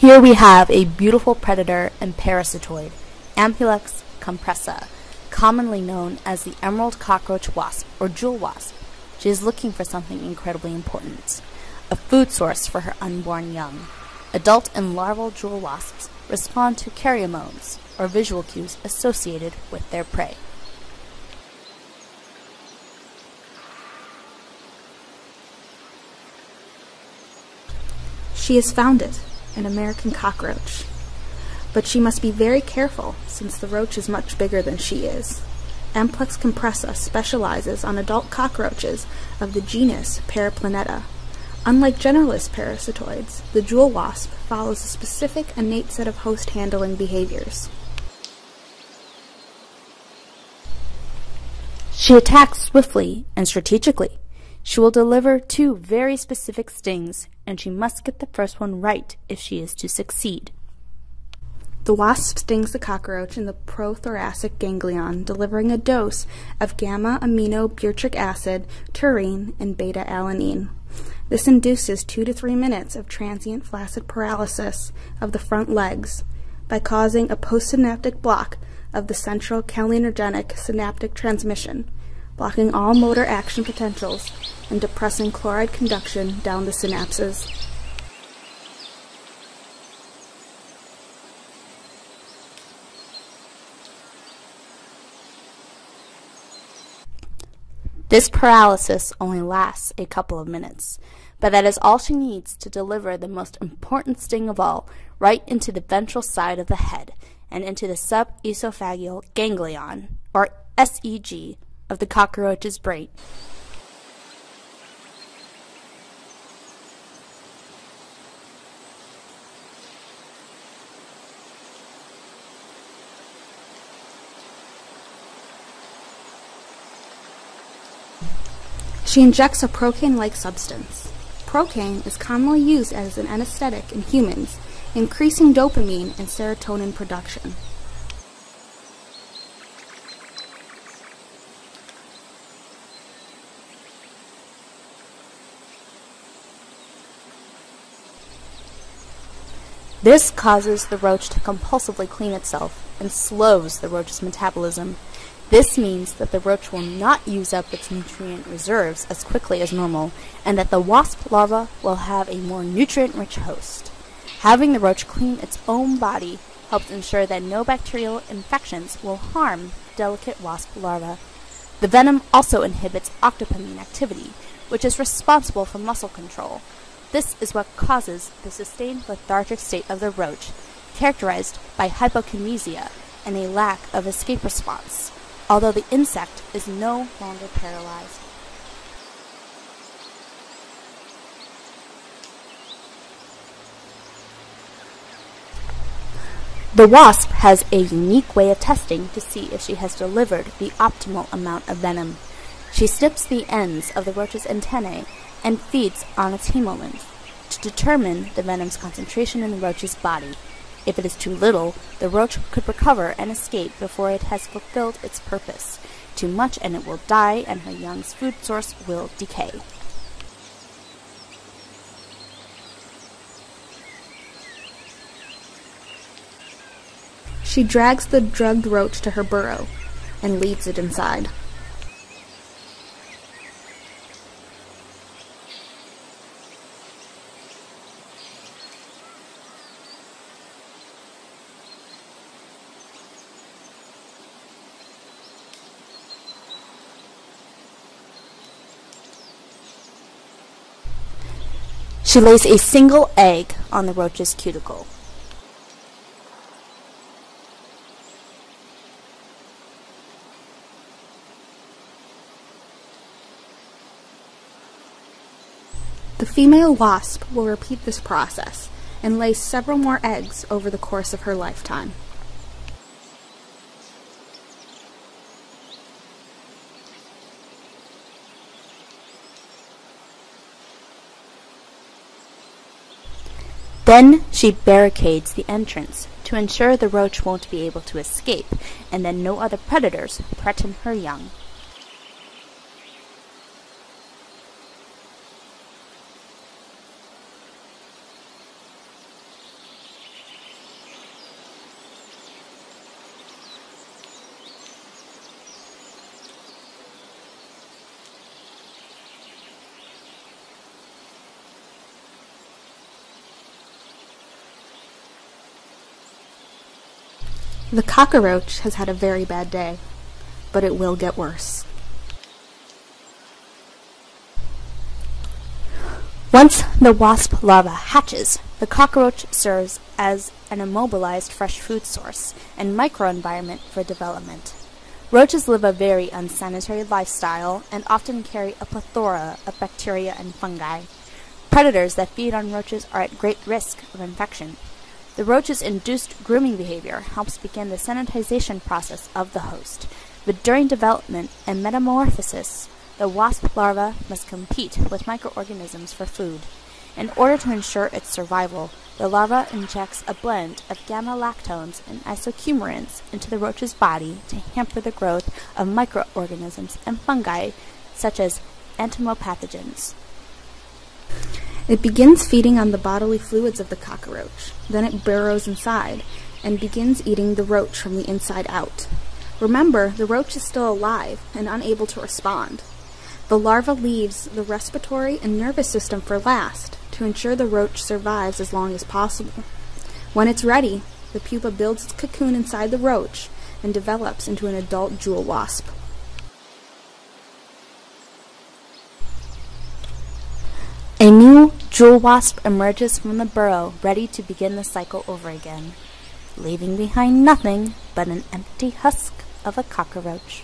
Here we have a beautiful predator and parasitoid, Ampulex compressa, commonly known as the emerald cockroach wasp or jewel wasp. She is looking for something incredibly important, a food source for her unborn young. Adult and larval jewel wasps respond to kairomones, or visual cues associated with their prey. She has found it, an American cockroach. But she must be very careful, since the roach is much bigger than she is. Ampulex compressa specializes on adult cockroaches of the genus Periplaneta. Unlike generalist parasitoids, the jewel wasp follows a specific innate set of host handling behaviors. She attacks swiftly and strategically. She will deliver two very specific stings, and she must get the first one right if she is to succeed. The wasp stings the cockroach in the prothoracic ganglion, delivering a dose of gamma aminobutyric acid, taurine, and beta alanine. This induces two to three minutes of transient flaccid paralysis of the front legs by causing a postsynaptic block of the central cholinergic synaptic transmission, blocking all motor action potentials and depressing chloride conduction down the synapses. This paralysis only lasts a couple of minutes, but that is all she needs to deliver the most important sting of all right into the ventral side of the head and into the subesophageal ganglion, or SEG, of the cockroach's brain. She injects a procaine-like substance. Procaine is commonly used as an anesthetic in humans, increasing dopamine and serotonin production. This causes the roach to compulsively clean itself and slows the roach's metabolism. This means that the roach will not use up its nutrient reserves as quickly as normal, and that the wasp larva will have a more nutrient-rich host. Having the roach clean its own body helps ensure that no bacterial infections will harm delicate wasp larvae. The venom also inhibits octopamine activity, which is responsible for muscle control. This is what causes the sustained lethargic state of the roach, characterized by hypokinesia and a lack of escape response, although the insect is no longer paralyzed. The wasp has a unique way of testing to see if she has delivered the optimal amount of venom. She snips the ends of the roach's antennae and feeds on its hemolymph to determine the venom's concentration in the roach's body. If it is too little, the roach could recover and escape before it has fulfilled its purpose. Too much and it will die and her young's food source will decay. She drags the drugged roach to her burrow and leads it inside. She lays a single egg on the roach's cuticle. The female wasp will repeat this process and lay several more eggs over the course of her lifetime. Then she barricades the entrance to ensure the roach won't be able to escape and that no other predators threaten her young. The cockroach has had a very bad day, but it will get worse. Once the wasp larva hatches, the cockroach serves as an immobilized fresh food source and microenvironment for development. Roaches live a very unsanitary lifestyle and often carry a plethora of bacteria and fungi. Predators that feed on roaches are at great risk of infection. The roach's induced grooming behavior helps begin the sanitization process of the host, but during development and metamorphosis, the wasp larva must compete with microorganisms for food. In order to ensure its survival, the larva injects a blend of gamma-lactones and isocoumarins into the roach's body to hamper the growth of microorganisms and fungi, such as entomopathogens. It begins feeding on the bodily fluids of the cockroach. Then it burrows inside and begins eating the roach from the inside out. Remember, the roach is still alive and unable to respond. The larva leaves the respiratory and nervous system for last to ensure the roach survives as long as possible. When it's ready, the pupa builds its cocoon inside the roach and develops into an adult jewel wasp. Jewel wasp emerges from the burrow, ready to begin the cycle over again, leaving behind nothing but an empty husk of a cockroach.